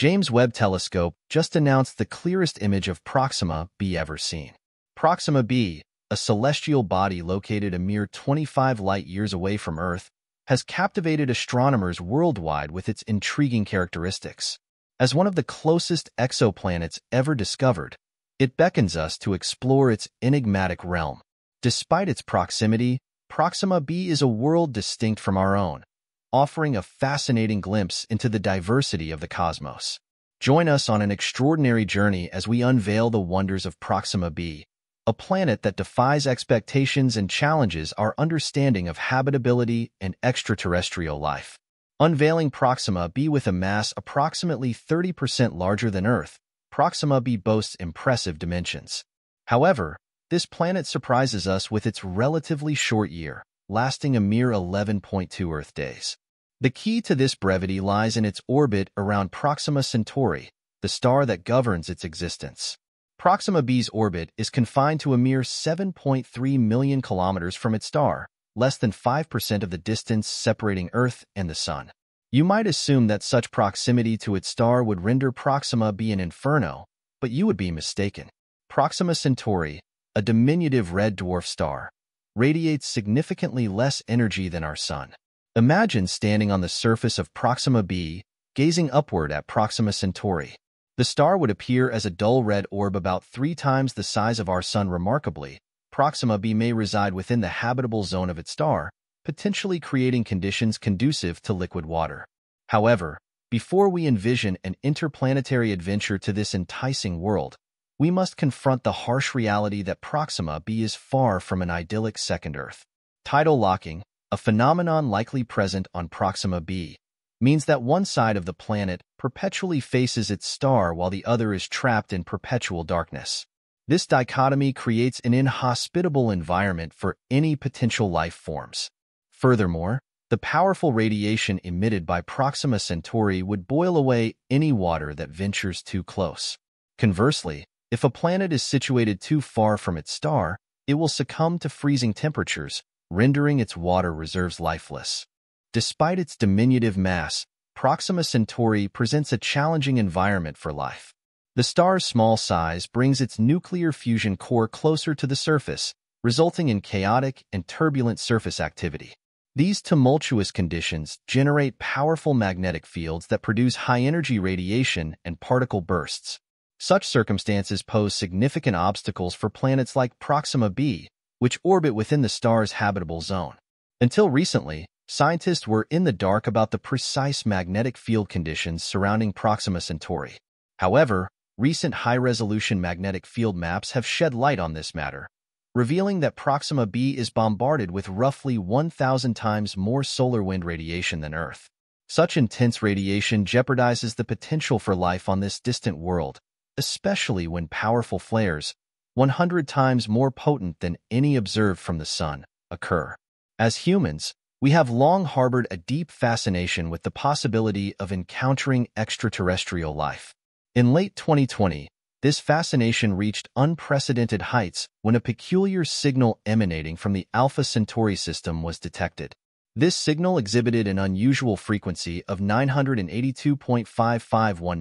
James Webb Telescope just announced the clearest image of Proxima b ever seen. Proxima b, a celestial body located a mere 25 light-years away from Earth, has captivated astronomers worldwide with its intriguing characteristics. As one of the closest exoplanets ever discovered, it beckons us to explore its enigmatic realm. Despite its proximity, Proxima b is a world distinct from our own, offering a fascinating glimpse into the diversity of the cosmos. Join us on an extraordinary journey as we unveil the wonders of Proxima b, a planet that defies expectations and challenges our understanding of habitability and extraterrestrial life. Unveiling Proxima b with a mass approximately 30% larger than Earth, Proxima b boasts impressive dimensions. However, this planet surprises us with its relatively short year, lasting a mere 11.2 Earth days. The key to this brevity lies in its orbit around Proxima Centauri, the star that governs its existence. Proxima b's orbit is confined to a mere 7.3 million kilometers from its star, less than 5% of the distance separating Earth and the Sun. You might assume that such proximity to its star would render Proxima b an inferno, but you would be mistaken. Proxima Centauri, a diminutive red dwarf star, radiates significantly less energy than our Sun. Imagine standing on the surface of Proxima b, gazing upward at Proxima Centauri. The star would appear as a dull red orb about three times the size of our Sun remarkably. Proxima b may reside within the habitable zone of its star, potentially creating conditions conducive to liquid water. However, before we envision an interplanetary adventure to this enticing world, we must confront the harsh reality that Proxima b is far from an idyllic second Earth. Tidal locking, a phenomenon likely present on Proxima b, means that one side of the planet perpetually faces its star while the other is trapped in perpetual darkness. This dichotomy creates an inhospitable environment for any potential life forms. Furthermore, the powerful radiation emitted by Proxima Centauri would boil away any water that ventures too close. Conversely, if a planet is situated too far from its star, it will succumb to freezing temperatures, rendering its water reserves lifeless. Despite its diminutive mass, Proxima Centauri presents a challenging environment for life. The star's small size brings its nuclear fusion core closer to the surface, resulting in chaotic and turbulent surface activity. These tumultuous conditions generate powerful magnetic fields that produce high-energy radiation and particle bursts. Such circumstances pose significant obstacles for planets like Proxima b, which orbit within the star's habitable zone. Until recently, scientists were in the dark about the precise magnetic field conditions surrounding Proxima Centauri. However, recent high-resolution magnetic field maps have shed light on this matter, revealing that Proxima b is bombarded with roughly 1,000 times more solar wind radiation than Earth. Such intense radiation jeopardizes the potential for life on this distant world, especially when powerful flares, 100 times more potent than any observed from the sun, occur. As humans, we have long harbored a deep fascination with the possibility of encountering extraterrestrial life. In late 2020, this fascination reached unprecedented heights when a peculiar signal emanating from the Alpha Centauri system was detected. This signal exhibited an unusual frequency of 982.551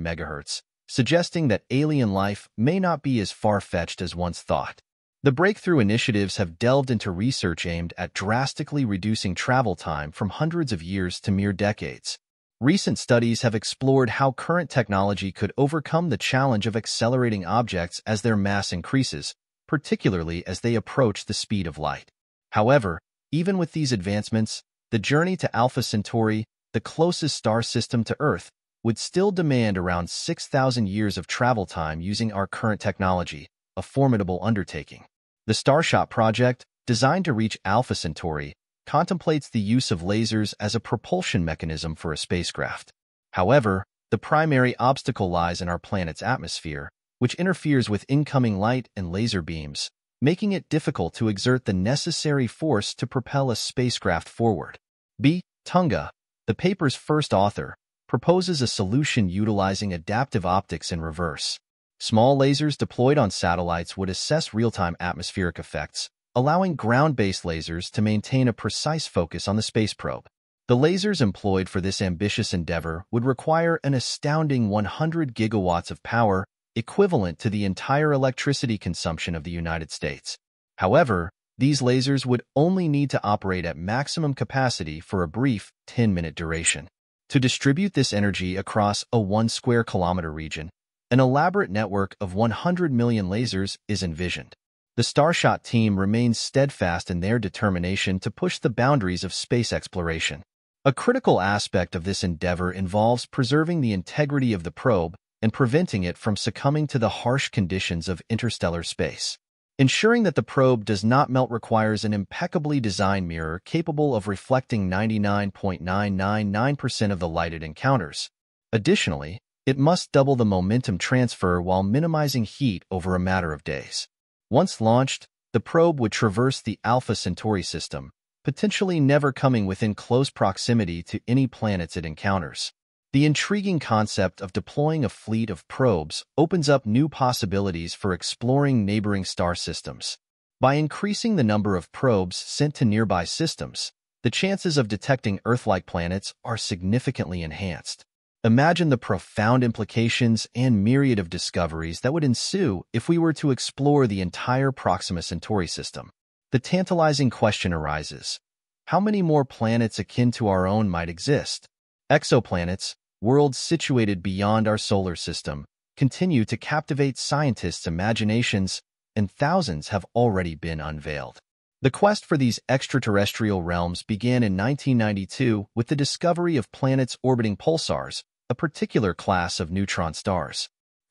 MHz, suggesting that alien life may not be as far-fetched as once thought. The breakthrough initiatives have delved into research aimed at drastically reducing travel time from hundreds of years to mere decades. Recent studies have explored how current technology could overcome the challenge of accelerating objects as their mass increases, particularly as they approach the speed of light. However, even with these advancements, the journey to Alpha Centauri, the closest star system to Earth, would still demand around 6,000 years of travel time using our current technology, a formidable undertaking. The Starshot project, designed to reach Alpha Centauri, contemplates the use of lasers as a propulsion mechanism for a spacecraft. However, the primary obstacle lies in our planet's atmosphere, which interferes with incoming light and laser beams, making it difficult to exert the necessary force to propel a spacecraft forward. B. Tunga, the paper's first author, proposes a solution utilizing adaptive optics in reverse. Small lasers deployed on satellites would assess real-time atmospheric effects, allowing ground-based lasers to maintain a precise focus on the space probe. The lasers employed for this ambitious endeavor would require an astounding 100 gigawatts of power, equivalent to the entire electricity consumption of the United States. However, these lasers would only need to operate at maximum capacity for a brief 10-minute duration. To distribute this energy across a one square kilometer region, an elaborate network of 100 million lasers is envisioned. The Starshot team remains steadfast in their determination to push the boundaries of space exploration. A critical aspect of this endeavor involves preserving the integrity of the probe and preventing it from succumbing to the harsh conditions of interstellar space. Ensuring that the probe does not melt requires an impeccably designed mirror capable of reflecting 99.999% of the light it encounters. Additionally, it must double the momentum transfer while minimizing heat over a matter of days. Once launched, the probe would traverse the Alpha Centauri system, potentially never coming within close proximity to any planets it encounters. The intriguing concept of deploying a fleet of probes opens up new possibilities for exploring neighboring star systems. By increasing the number of probes sent to nearby systems, the chances of detecting Earth-like planets are significantly enhanced. Imagine the profound implications and myriad of discoveries that would ensue if we were to explore the entire Proxima Centauri system. The tantalizing question arises, how many more planets akin to our own might exist? Exoplanets, worlds situated beyond our solar system, continue to captivate scientists' imaginations, and thousands have already been unveiled. The quest for these extraterrestrial realms began in 1992 with the discovery of planets orbiting pulsars, a particular class of neutron stars.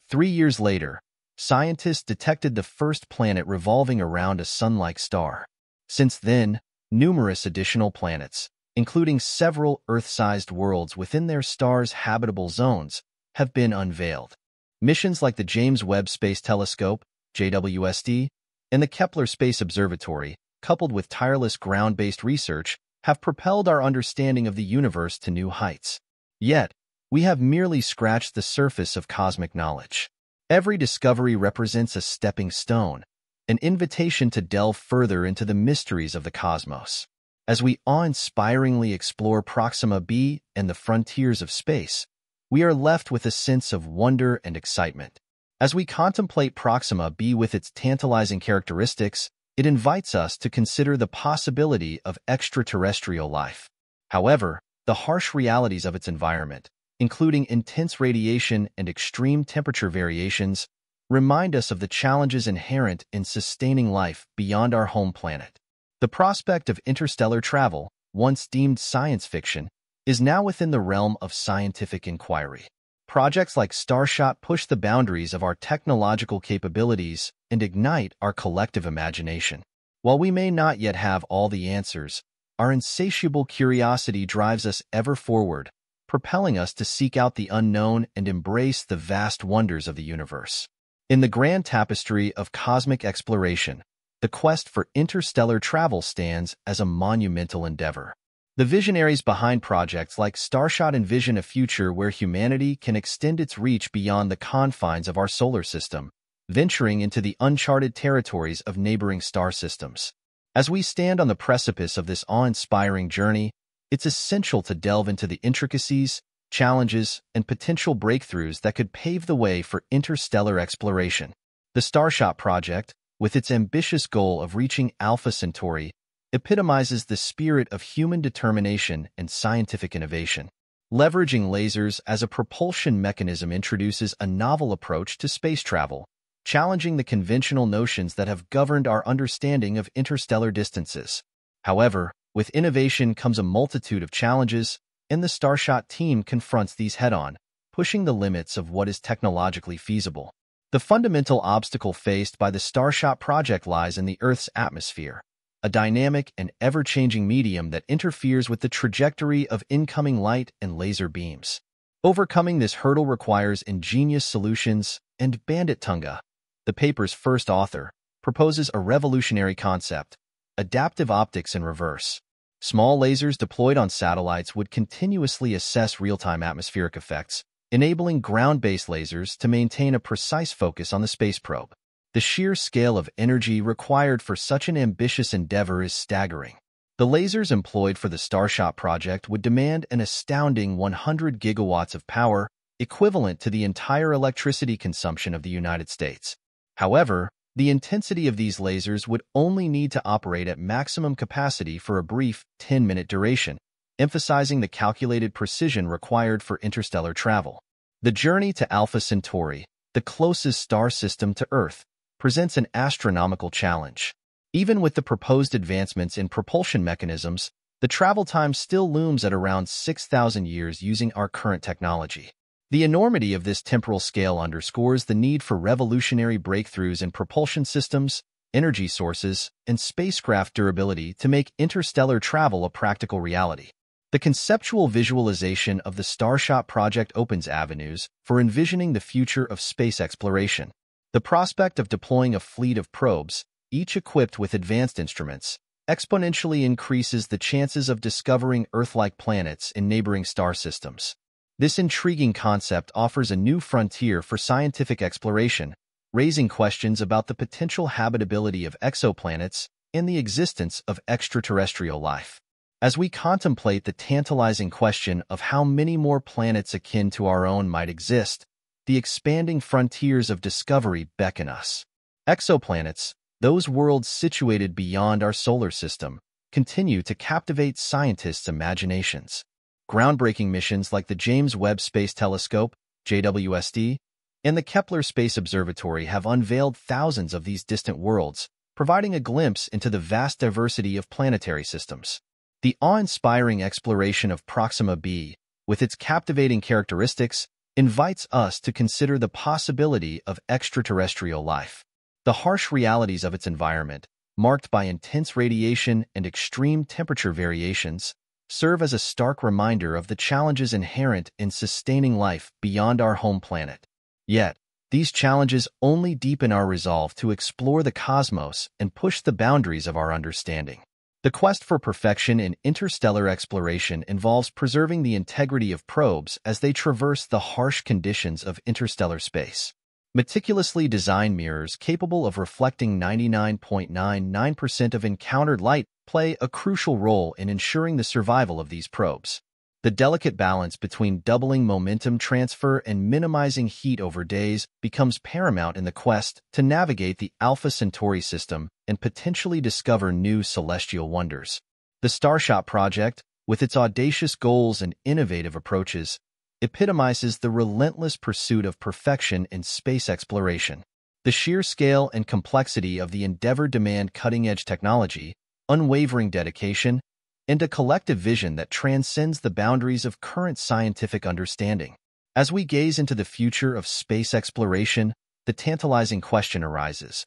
Three years later, scientists detected the first planet revolving around a sun-like star. Since then, numerous additional planets, including several Earth-sized worlds within their star's habitable zones, have been unveiled. Missions like the James Webb Space Telescope, JWST, and the Kepler Space Observatory, coupled with tireless ground-based research, have propelled our understanding of the universe to new heights. Yet, we have merely scratched the surface of cosmic knowledge. Every discovery represents a stepping stone, an invitation to delve further into the mysteries of the cosmos. As we awe-inspiringly explore Proxima b and the frontiers of space, we are left with a sense of wonder and excitement. As we contemplate Proxima b with its tantalizing characteristics, it invites us to consider the possibility of extraterrestrial life. However, the harsh realities of its environment, including intense radiation and extreme temperature variations, remind us of the challenges inherent in sustaining life beyond our home planet. The prospect of interstellar travel, once deemed science fiction, is now within the realm of scientific inquiry. Projects like Starshot push the boundaries of our technological capabilities and ignite our collective imagination. While we may not yet have all the answers, our insatiable curiosity drives us ever forward, propelling us to seek out the unknown and embrace the vast wonders of the universe. In the grand tapestry of cosmic exploration, the quest for interstellar travel stands as a monumental endeavor. The visionaries behind projects like Starshot envision a future where humanity can extend its reach beyond the confines of our solar system, venturing into the uncharted territories of neighboring star systems. As we stand on the precipice of this awe-inspiring journey, it's essential to delve into the intricacies, challenges, and potential breakthroughs that could pave the way for interstellar exploration. The Starshot project, with its ambitious goal of reaching Alpha Centauri, epitomizes the spirit of human determination and scientific innovation. Leveraging lasers as a propulsion mechanism introduces a novel approach to space travel, challenging the conventional notions that have governed our understanding of interstellar distances. However, with innovation comes a multitude of challenges, and the Starshot team confronts these head-on, pushing the limits of what is technologically feasible. The fundamental obstacle faced by the Starshot project lies in the Earth's atmosphere, a dynamic and ever-changing medium that interferes with the trajectory of incoming light and laser beams. Overcoming this hurdle requires ingenious solutions, and Bandutunga, the paper's first author, proposes a revolutionary concept, adaptive optics in reverse. Small lasers deployed on satellites would continuously assess real-time atmospheric effects, enabling ground-based lasers to maintain a precise focus on the space probe. The sheer scale of energy required for such an ambitious endeavor is staggering. The lasers employed for the Starshot project would demand an astounding 100 gigawatts of power, equivalent to the entire electricity consumption of the United States. However, the intensity of these lasers would only need to operate at maximum capacity for a brief 10-minute duration, emphasizing the calculated precision required for interstellar travel. The journey to Alpha Centauri, the closest star system to Earth, presents an astronomical challenge. Even with the proposed advancements in propulsion mechanisms, the travel time still looms at around 6,000 years using our current technology. The enormity of this temporal scale underscores the need for revolutionary breakthroughs in propulsion systems, energy sources, and spacecraft durability to make interstellar travel a practical reality. The conceptual visualization of the Starshot project opens avenues for envisioning the future of space exploration. The prospect of deploying a fleet of probes, each equipped with advanced instruments, exponentially increases the chances of discovering Earth-like planets in neighboring star systems. This intriguing concept offers a new frontier for scientific exploration, raising questions about the potential habitability of exoplanets and the existence of extraterrestrial life. As we contemplate the tantalizing question of how many more planets akin to our own might exist, the expanding frontiers of discovery beckon us. Exoplanets, those worlds situated beyond our solar system continue to captivate scientists' imaginations. Groundbreaking missions like the James Webb Space Telescope, JWST, and the Kepler Space Observatory have unveiled thousands of these distant worlds, providing a glimpse into the vast diversity of planetary systems. The awe-inspiring exploration of Proxima b, with its captivating characteristics, invites us to consider the possibility of extraterrestrial life. The harsh realities of its environment, marked by intense radiation and extreme temperature variations, serve as a stark reminder of the challenges inherent in sustaining life beyond our home planet. Yet, these challenges only deepen our resolve to explore the cosmos and push the boundaries of our understanding. The quest for perfection in interstellar exploration involves preserving the integrity of probes as they traverse the harsh conditions of interstellar space. Meticulously designed mirrors capable of reflecting 99.99% of encountered light play a crucial role in ensuring the survival of these probes. The delicate balance between doubling momentum transfer and minimizing heat over days becomes paramount in the quest to navigate the Alpha Centauri system and potentially discover new celestial wonders. The Starshot project, with its audacious goals and innovative approaches, epitomizes the relentless pursuit of perfection in space exploration. The sheer scale and complexity of the endeavor demand cutting-edge technology, unwavering dedication, and a collective vision that transcends the boundaries of current scientific understanding. As we gaze into the future of space exploration, the tantalizing question arises.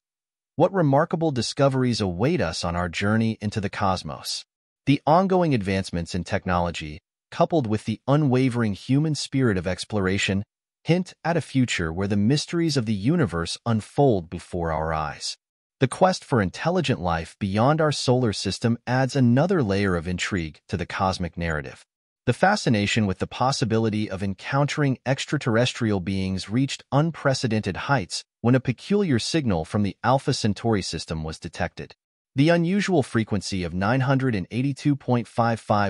What remarkable discoveries await us on our journey into the cosmos? The ongoing advancements in technology, coupled with the unwavering human spirit of exploration, hint at a future where the mysteries of the universe unfold before our eyes. The quest for intelligent life beyond our solar system adds another layer of intrigue to the cosmic narrative. The fascination with the possibility of encountering extraterrestrial beings reached unprecedented heights when a peculiar signal from the Alpha Centauri system was detected. The unusual frequency of 982.551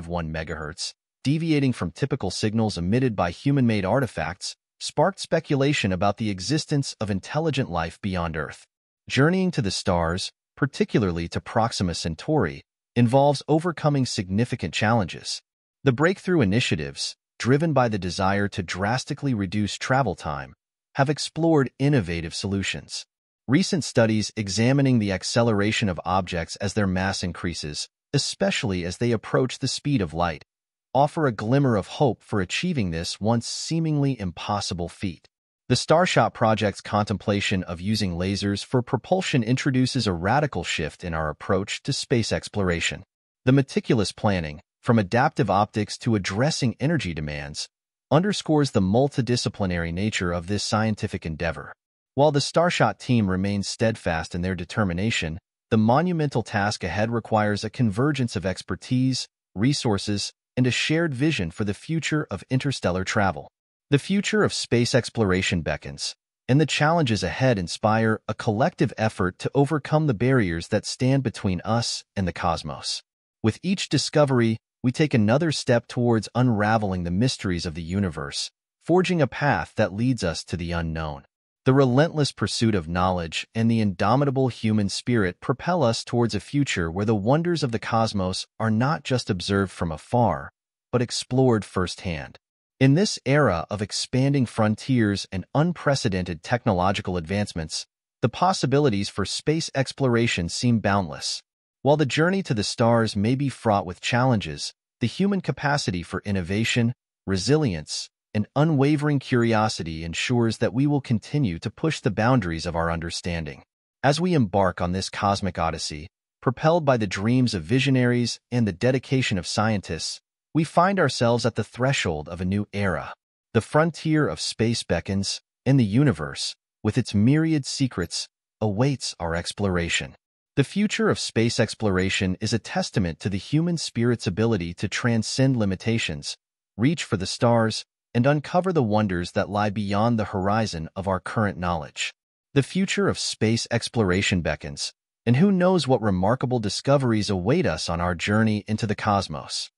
MHz deviating from typical signals emitted by human-made artifacts, sparked speculation about the existence of intelligent life beyond Earth. Journeying to the stars, particularly to Proxima Centauri, involves overcoming significant challenges. The breakthrough initiatives, driven by the desire to drastically reduce travel time, have explored innovative solutions. Recent studies examining the acceleration of objects as their mass increases, especially as they approach the speed of light, offer a glimmer of hope for achieving this once seemingly impossible feat. The Starshot project's contemplation of using lasers for propulsion introduces a radical shift in our approach to space exploration. The meticulous planning, from adaptive optics to addressing energy demands, underscores the multidisciplinary nature of this scientific endeavor. While the Starshot team remains steadfast in their determination, the monumental task ahead requires a convergence of expertise, resources, and a shared vision for the future of interstellar travel. The future of space exploration beckons, and the challenges ahead inspire a collective effort to overcome the barriers that stand between us and the cosmos. With each discovery, we take another step towards unraveling the mysteries of the universe, forging a path that leads us to the unknown. The relentless pursuit of knowledge and the indomitable human spirit propel us towards a future where the wonders of the cosmos are not just observed from afar, but explored firsthand. In this era of expanding frontiers and unprecedented technological advancements, the possibilities for space exploration seem boundless. While the journey to the stars may be fraught with challenges, the human capacity for innovation, resilience, and unwavering curiosity ensures that we will continue to push the boundaries of our understanding. As we embark on this cosmic odyssey, propelled by the dreams of visionaries and the dedication of scientists, we find ourselves at the threshold of a new era. The frontier of space beckons, and the universe, with its myriad secrets, awaits our exploration. The future of space exploration is a testament to the human spirit's ability to transcend limitations, reach for the stars, and uncover the wonders that lie beyond the horizon of our current knowledge. The future of space exploration beckons, and who knows what remarkable discoveries await us on our journey into the cosmos.